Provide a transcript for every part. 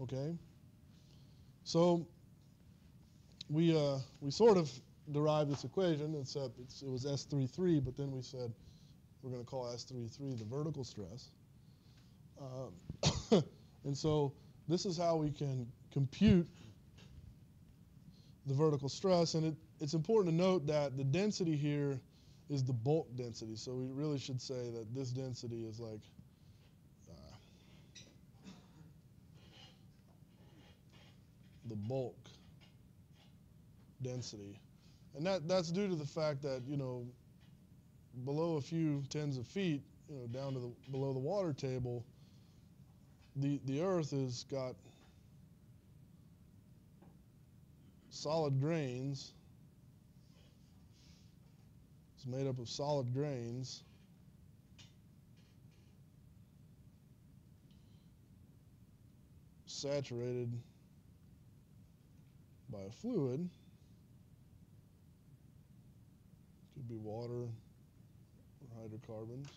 Okay? So we, uh, we sort of derived this equation, except it was S33, but then we said we're going to call S33 the vertical stress. Um, and so this is how we can compute the vertical stress. And it, it's important to note that the density here is the bulk density. So we really should say that this density is like the bulk density. And that, that's due to the fact that, you know, below a few tens of feet, you know, down to the below the water table, the the earth has got solid grains. It's made up of solid grains. saturated by a fluid. Could be water, or hydrocarbons.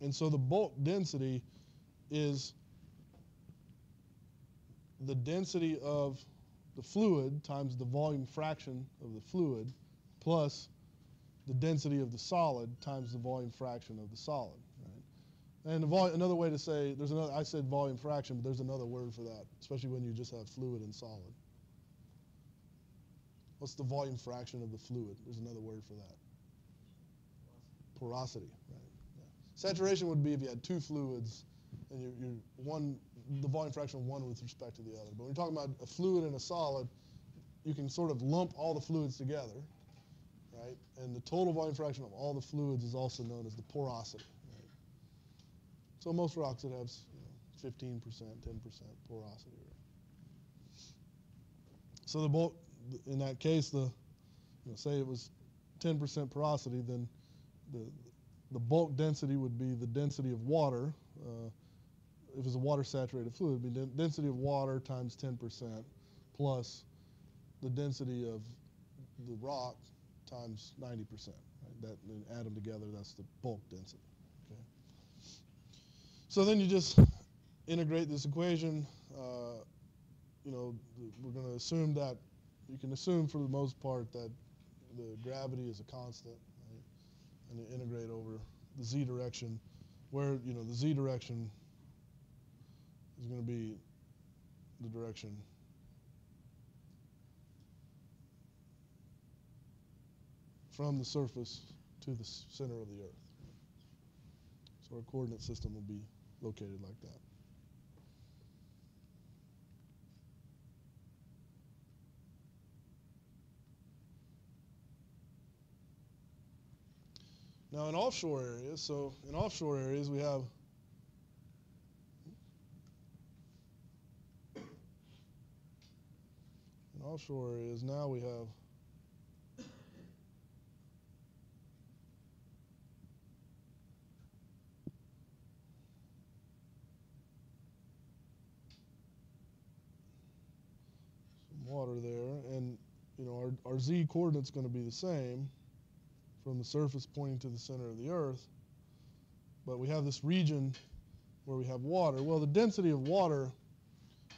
And so the bulk density is the density of the fluid times the volume fraction of the fluid plus the density of the solid times the volume fraction of the solid. And another way to say, there's another, I said volume fraction, but there's another word for that, especially when you just have fluid and solid. What's the volume fraction of the fluid? There's another word for that. Porosity, right? Yeah. Saturation would be if you had two fluids and you're, you're, one, the volume fraction of one with respect to the other. But when you're talking about a fluid and a solid, you can sort of lump all the fluids together, right? And the total volume fraction of all the fluids is also known as the porosity? So most rocks it have you know, 15%, 10% porosity. So the bulk, in that case, the you know, say it was 10% porosity, then the the bulk density would be the density of water. Uh, if it's a water saturated fluid, it'd be density of water times 10% plus the density of the rock times 90%. Right? That and add them together, that's the bulk density. So then you just integrate this equation. Uh, you know, we're going to assume that you can assume for the most part that the gravity is a constant, right? And you integrate over the z direction, where you know the z direction is going to be the direction from the surface to the center of the Earth. So our coordinate system will be located like that. Now in offshore areas, so in offshore areas we have in offshore areas now we have some water there and you know our, our z coordinate's going to be the same from the surface pointing to the center of the Earth. But we have this region where we have water. Well, the density of water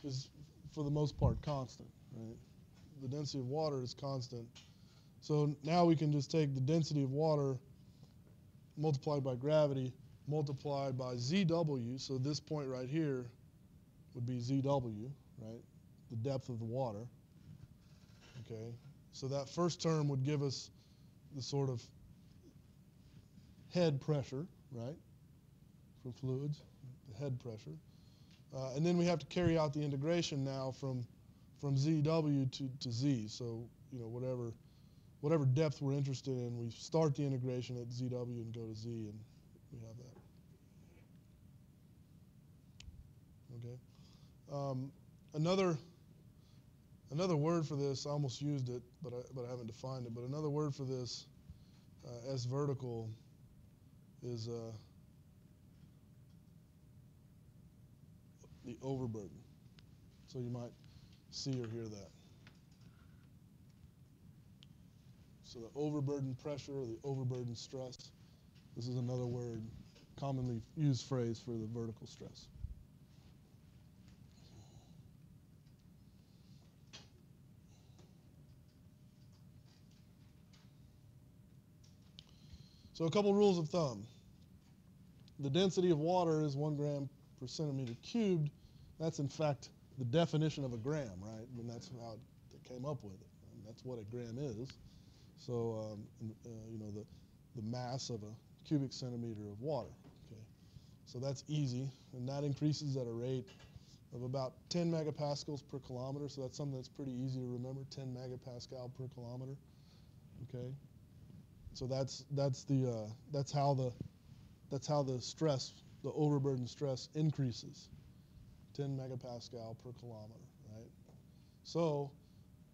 is, for the most part, constant. Right? The density of water is constant. So now we can just take the density of water multiplied by gravity multiplied by ZW. So this point right here would be ZW, right? The depth of the water. Okay. So that first term would give us the sort of head pressure, right, from fluids, the head pressure. Uh, and then we have to carry out the integration now from, from ZW to, to Z. So, you know, whatever, whatever depth we're interested in, we start the integration at ZW and go to Z, and we have that. Okay. Um, another, another word for this, I almost used it, but I, but I haven't defined it, but another word for this uh, S vertical is uh, the overburden. So you might see or hear that. So the overburden pressure the overburden stress, this is another word commonly used phrase for the vertical stress. So a couple rules of thumb. The density of water is one gram per centimeter cubed. That's in fact the definition of a gram, right? I mean, that's how they came up with it. And that's what a gram is. So, um, uh, you know, the, the mass of a cubic centimeter of water. Okay, so that's easy, and that increases at a rate of about 10 megapascals per kilometer. So that's something that's pretty easy to remember: 10 megapascal per kilometer. Okay, so that's that's the uh, that's how the that's how the stress, the overburden stress, increases. 10 megapascal per kilometer, right? So,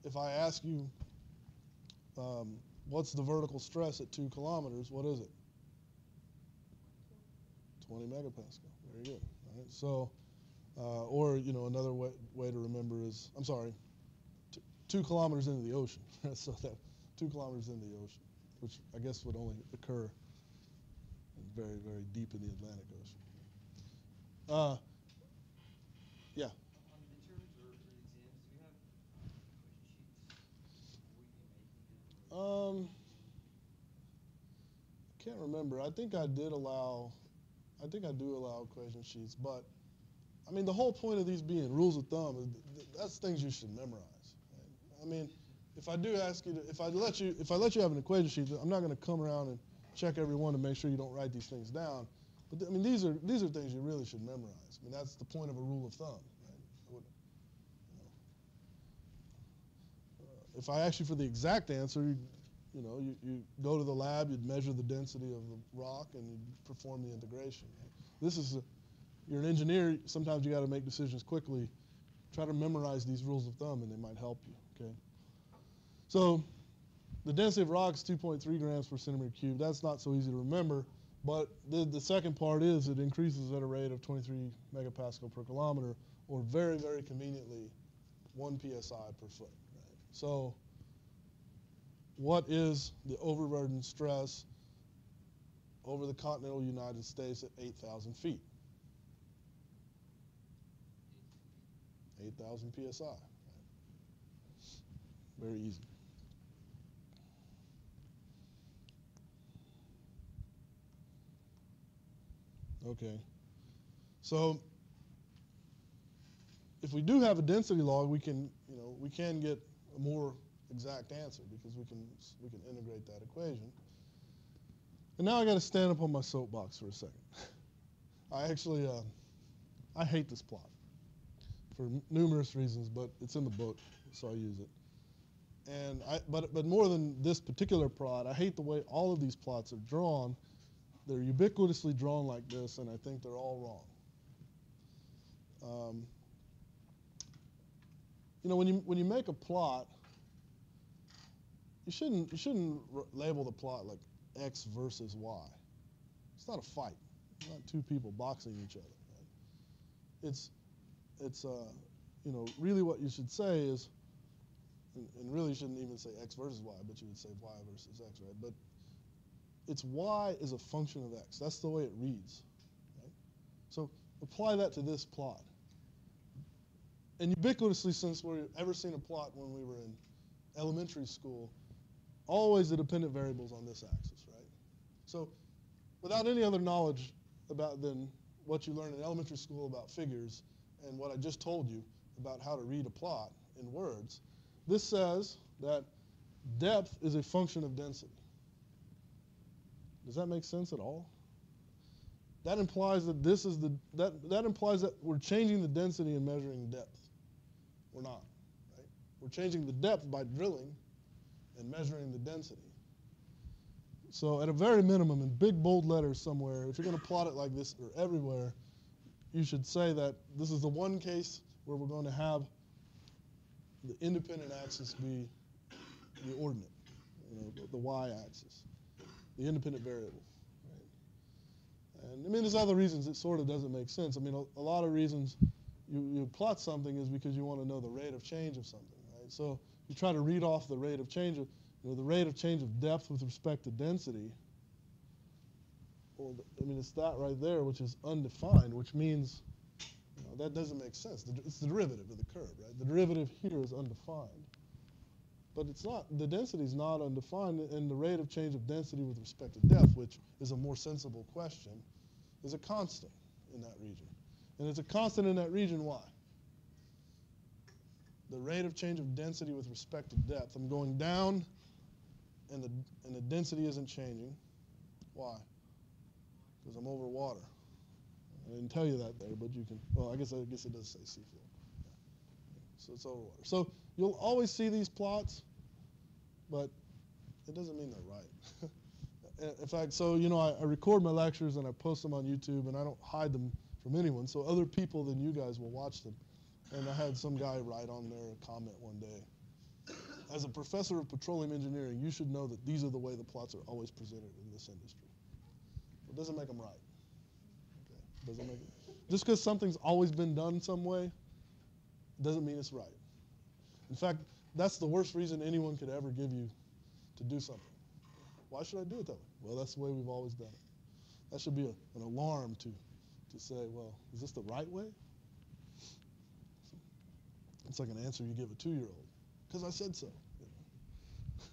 if I ask you um, what's the vertical stress at two kilometers? What is it? 20 megapascal. Very good. Right? So, uh, or you know, another way, way to remember is, I'm sorry, two kilometers into the ocean. so that two kilometers into the ocean, which I guess would only occur very, very deep in the Atlantic Ocean. Uh, yeah. Um, can't remember. I think I did allow, I think I do allow question sheets, but I mean the whole point of these being rules of thumb is th- that's things you should memorize. Right? I mean, if I do ask you, to, if I let you, if I let you have an equation sheet, I'm not going to come around and check every one to make sure you don't write these things down. But th- I mean, these are these are things you really should memorize. I mean, that's the point of a rule of thumb. Right? You uh, if I ask you for the exact answer, you, you know, you, you go to the lab, you'd measure the density of the rock, and you'd perform the integration. This is, a, you're an engineer. Sometimes you got to make decisions quickly. Try to memorize these rules of thumb, and they might help you. Okay. So, the density of rock is 2.3 grams per centimeter cubed. That's not so easy to remember. But the, the second part is it increases at a rate of 23 megapascal per kilometer, or very, very conveniently, 1 psi per foot. Right? So, what is the overburden stress over the continental United States at 8,000 feet? 8,000 psi. Right? Very easy. Okay. So if we do have a density log, we can, you know, we can get a more exact answer because we can we can integrate that equation. And now I got to stand up on my soapbox for a second. I actually uh, I hate this plot for numerous reasons, but it's in the book, so I use it. And I, but but more than this particular plot, I hate the way all of these plots are drawn they're ubiquitously drawn like this, and I think they're all wrong. Um, you know, when you when you make a plot, you shouldn't you shouldn't label the plot like X versus Y. It's not a fight. It's not two people boxing each other. Right? It's it's uh, you know really what you should say is, and, and really you shouldn't even say X versus Y, but you would say Y versus X, right? But it's y is a function of x. That's the way it reads. Right? So apply that to this plot. And ubiquitously, since we've ever seen a plot when we were in elementary school, always the dependent variables on this axis, right? So without any other knowledge about than what you learned in elementary school about figures and what I just told you about how to read a plot in words, this says that depth is a function of density. Does that make sense at all? That implies that this is the that that implies that we're changing the density and measuring depth. We're not, right? We're changing the depth by drilling and measuring the density. So at a very minimum, in big bold letters somewhere, if you're going to plot it like this or everywhere, you should say that this is the one case where we're going to have the independent axis be the ordinate, you know, the, the y-axis the independent variable. Right? And I mean, there's other reasons it sort of doesn't make sense. I mean, a, a lot of reasons you, you plot something is because you want to know the rate of change of something, right? So you try to read off the rate of change of, you know, the rate of change of depth with respect to density. well, I mean, it's that right there, which is undefined, which means you know, that doesn't make sense. It's the derivative of the curve, right? The derivative here is undefined. But it's not, the density is not undefined, and the rate of change of density with respect to depth, which is a more sensible question, is a constant in that region. And it's a constant in that region, why? The rate of change of density with respect to depth. I'm going down, and the, and the density isn't changing. Why? Because I'm over water. I didn't tell you that there, but you can, well, I guess, I guess it does say seafloor. So it's over water. So you'll always see these plots, but it doesn't mean they're right. In fact, so you know, I, I, record my lectures and I post them on YouTube, and I don't hide them from anyone, so other people than you guys will watch them. And I had some guy write on there a comment one day. As a professor of petroleum engineering, you should know that these are the way the plots are always presented in this industry. It doesn't make them right. Okay? Doesn't make it. Just because something's always been done some way doesn't mean it's right. In fact, that's the worst reason anyone could ever give you to do something. Why should I do it that way? Well, that's the way we've always done it. That should be a, an alarm to, to say, well, is this the right way? It's like an answer you give a two-year-old, because I said so.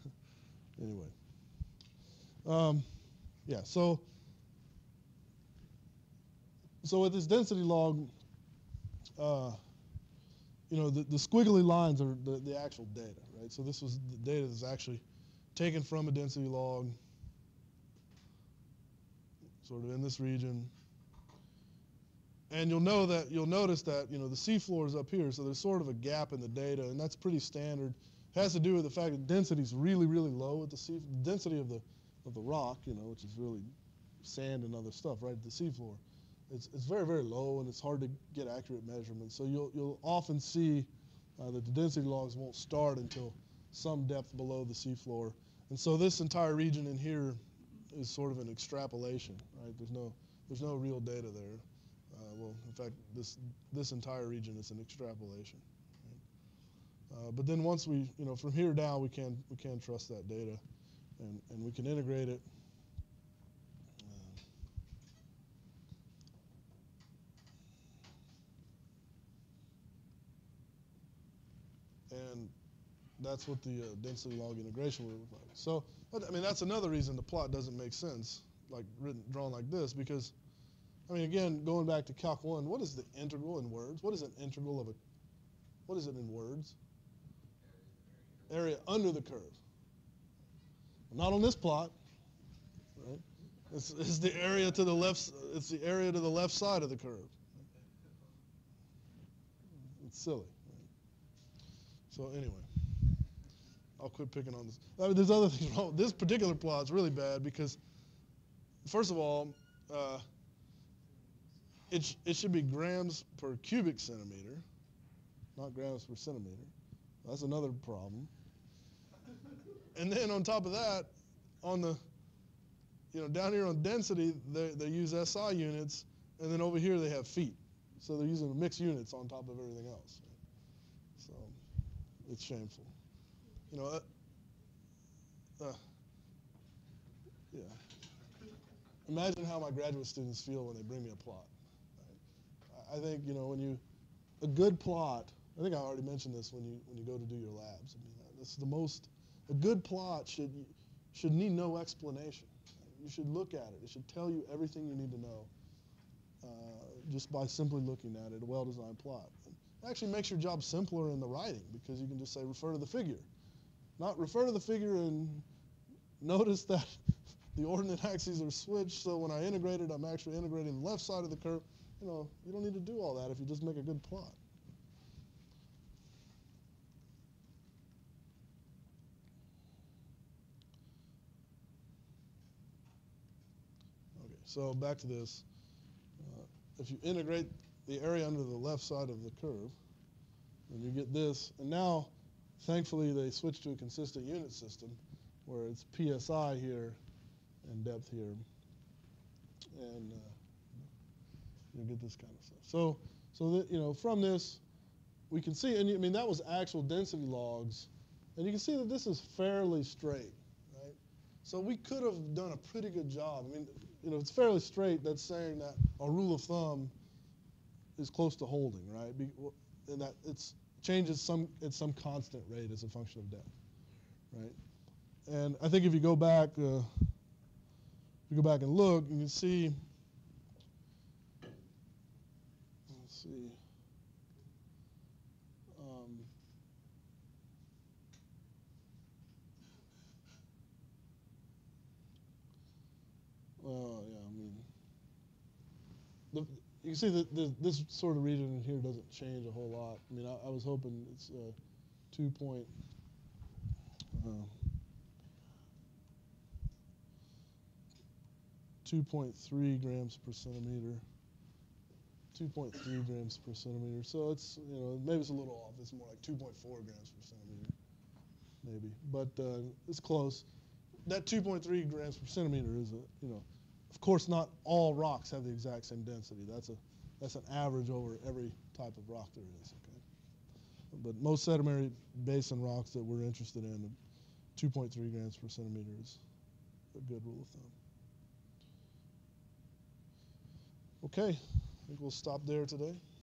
anyway, um, yeah. So, so with this density log, uh, you know, the, the squiggly lines are the, the actual data, right? So this was the data that's actually taken from a density log, sort of in this region. And you'll know that you'll notice that you know the seafloor is up here, so there's sort of a gap in the data, and that's pretty standard. It has to do with the fact that density is really, really low at the sea density of the of the rock, you know, which is really sand and other stuff, right at the seafloor it's, it's very, very low and it's hard to get accurate measurements. So you'll, you'll often see uh, that the density logs won't start until some depth below the seafloor. And so this entire region in here is sort of an extrapolation, right? There's no, there's no real data there. Uh, well, in fact, this, this entire region is an extrapolation. Uh, but then once we, you know, from here down, we can, we can trust that data and, and we can integrate it and that's what the uh, density log integration would look like. So, I mean, that's another reason the plot doesn't make sense, like written, drawn like this, because, I mean, again, going back to Calc 1, what is the integral in words? What is an integral of a, what is it in words? Area under the curve. Not on this plot, right? It's, it's the area to the left, it's the area to the left side of the curve. It's silly. So anyway, I'll quit picking on this. I mean, there's other things wrong. This particular plot is really bad because, first of all, uh, it, sh it should be grams per cubic centimeter, not grams per centimeter. That's another problem. And then on top of that, on the, you know, down here on density, they, they use SI units, and then over here they have feet. So they're using mixed units on top of everything else. So it's shameful. You know, uh, uh, yeah. Imagine how my graduate students feel when they bring me a plot. Right? I think, you know, when you, a good plot, I think I already mentioned this when you, when you go to do your labs. I mean, that's the most, a good plot should, should need no explanation. You should look at it. It should tell you everything you need to know uh, just by simply looking at it, a well-designed plot actually makes your job simpler in the writing because you can just say refer to the figure. Not refer to the figure and notice that the ordinate axes are switched, so when I integrate it, I'm actually integrating the left side of the curve. You know, you don't need to do all that if you just make a good plot. Okay, so back to this. Uh, if you integrate the area under the left side of the curve, and you get this. And now, thankfully, they switched to a consistent unit system where it's PSI here and depth here. And uh, you get this kind of stuff. So, so that, you know, from this, we can see, and I mean, that was actual density logs. And you can see that this is fairly straight, right? So we could have done a pretty good job. I mean, you know, it's fairly straight. That's saying that a rule of thumb is close to holding, right? Be, and that it's changes some at some constant rate as a function of depth, right? And I think if you go back, uh, if you go back and look, you can see. Let's see. Um, well, yeah, I mean, the, you can see that this sort of region in here doesn't change a whole lot. I mean, I, I was hoping it's uh, two point. Uh, 2.3 grams per centimeter. 2.3 grams per centimeter. So it's, you know, maybe it's a little off. It's more like 2.4 grams per centimeter, maybe. But uh, it's close. That 2.3 grams per centimeter is a, you know, of course not all rocks have the exact same density. That's a, that's an average over every type of rock there is, okay? But most sedimentary basin rocks that we're interested in, 2.3 grams per centimeter is a good rule of thumb. Okay, I think we'll stop there today.